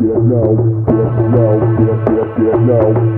yeah, no, yeah, no, yeah, no, yeah, no.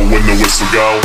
when the whistle go.